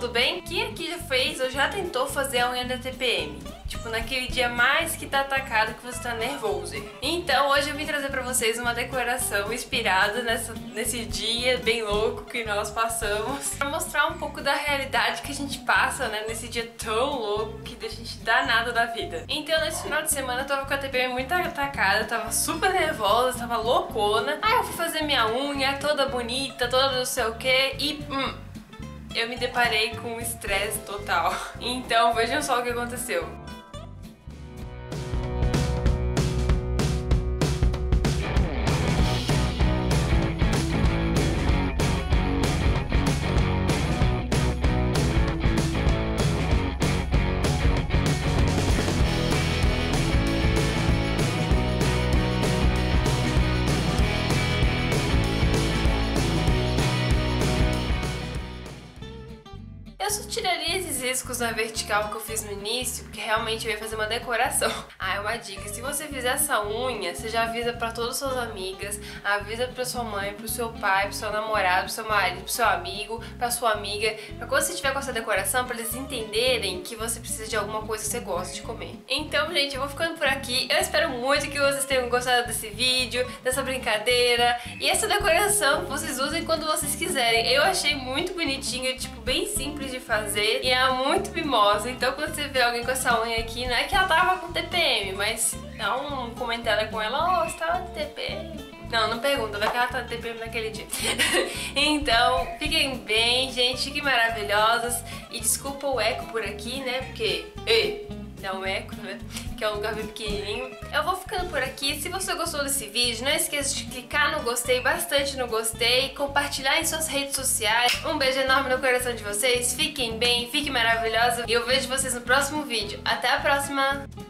tudo bem? Quem aqui já fez ou já tentou fazer a unha da TPM? Tipo, naquele dia mais que tá atacado que você tá nervoso. Então, hoje eu vim trazer pra vocês uma decoração inspirada nessa, nesse dia bem louco que nós passamos. Pra mostrar um pouco da realidade que a gente passa, né? Nesse dia tão louco que a gente dá nada da vida. Então, nesse final de semana eu tava com a TPM muito atacada, tava super nervosa, tava loucona. Aí eu fui fazer minha unha toda bonita, toda não sei o que e... Hum, eu me deparei com um estresse total. Então vejam só o que aconteceu. Eu só tiraria esses riscos na vertical que eu fiz no início, porque realmente eu ia fazer uma decoração. Ah, é uma dica, se você fizer essa unha, você já avisa pra todas as suas amigas, avisa pra sua mãe, pro seu pai, pro seu namorado, pro seu marido, pro seu amigo, pra sua amiga, pra quando você tiver com essa decoração, pra eles entenderem que você precisa de alguma coisa que você gosta de comer. Então, gente, eu vou ficando por aqui. Eu espero muito que vocês tenham gostado desse vídeo, dessa brincadeira. E essa decoração vocês usem quando vocês quiserem. Eu achei muito bonitinho, tipo, bem simples de fazer e é muito mimosa. Então quando você vê alguém com essa unha aqui, não é que ela tava com TPM, mas dá um comentário com ela, oh, você tava com TPM. Não, não pergunta, vai que ela tá TPM naquele dia. então, fiquem bem, gente, fiquem maravilhosas. E desculpa o eco por aqui, né? Porque, ei, dá um eco, né? Que é um lugar bem pequenininho. Eu vou ficando por aqui. Se você gostou desse vídeo, não esqueça de clicar no gostei, bastante no gostei, compartilhar em suas redes sociais. Um beijo enorme no coração de vocês. Fiquem bem, fiquem maravilhosos. E eu vejo vocês no próximo vídeo. Até a próxima!